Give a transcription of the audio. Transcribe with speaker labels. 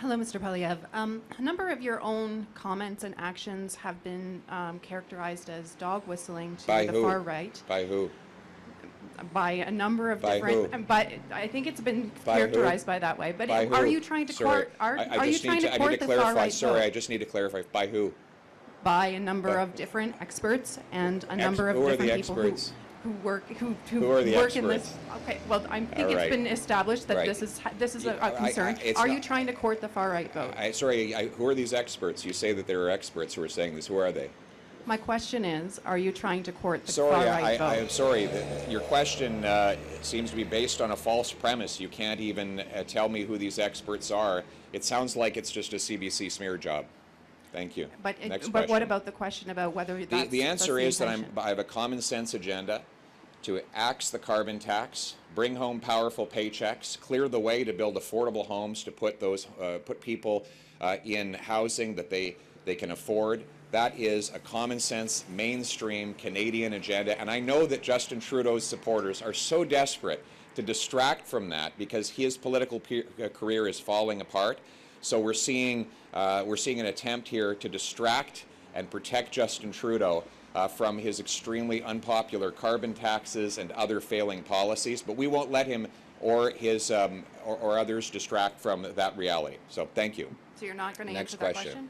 Speaker 1: Hello, Mr. Poilievre. Um, a number of your own comments and actions have been um, characterized as dog whistling to
Speaker 2: By
Speaker 1: the
Speaker 2: who?
Speaker 1: far right
Speaker 2: By who?
Speaker 1: by a number of
Speaker 2: By
Speaker 1: different.
Speaker 2: who?
Speaker 1: But I think it's been
Speaker 2: By who?
Speaker 1: by that way. But
Speaker 2: By
Speaker 1: are
Speaker 2: who?
Speaker 1: you trying to
Speaker 2: Sorry,
Speaker 1: court? Are,
Speaker 2: I- I
Speaker 1: are you trying to,
Speaker 2: need
Speaker 1: court
Speaker 2: to
Speaker 1: the far right
Speaker 2: Sorry,
Speaker 1: vote?
Speaker 2: I just need to clarify. By who?
Speaker 1: by a number of different experts and a
Speaker 2: Ex-
Speaker 1: number of
Speaker 2: who are the
Speaker 1: different people
Speaker 2: experts?
Speaker 1: who work who, who,
Speaker 2: Who are the
Speaker 1: work in this. Okay, well, I think it's been established that
Speaker 2: Right.
Speaker 1: this is this is a,
Speaker 2: Yeah,
Speaker 1: a
Speaker 2: I-
Speaker 1: concern.
Speaker 2: It's
Speaker 1: are you
Speaker 2: not-
Speaker 1: trying to court the far right vote?
Speaker 2: I, sorry, I, who are these experts? You say that there are experts who are saying this. Who are they?
Speaker 1: My question is, are you trying to court the
Speaker 2: Sorry,
Speaker 1: far
Speaker 2: I,
Speaker 1: right vote?
Speaker 2: I am sorry. that Your question uh, seems to be based on a false premise. You can't even uh, tell me who these experts are. It sounds like it's just a CBC smear job. Thank you.
Speaker 1: But, it-
Speaker 2: Next
Speaker 1: but what
Speaker 2: question.
Speaker 1: about the question about whether
Speaker 2: The,
Speaker 1: that's
Speaker 2: the answer
Speaker 1: the
Speaker 2: is that I'm,
Speaker 1: intention?
Speaker 2: I have a common sense agenda to axe the carbon tax, bring home powerful paychecks, clear the way to build affordable homes to put those, uh, put people uh, in housing that they, they can afford. That is a common sense, mainstream Canadian agenda. And I know that Justin Trudeau's supporters are so desperate to distract from that because his political uh, career is falling apart. So we're seeing, uh, we're seeing an attempt here to distract and protect Justin Trudeau uh, from his extremely unpopular carbon taxes and other failing policies. But we won't let him or his um, or, or others distract from that reality. So thank you.
Speaker 1: So you're not going to answer that
Speaker 2: question.
Speaker 1: question?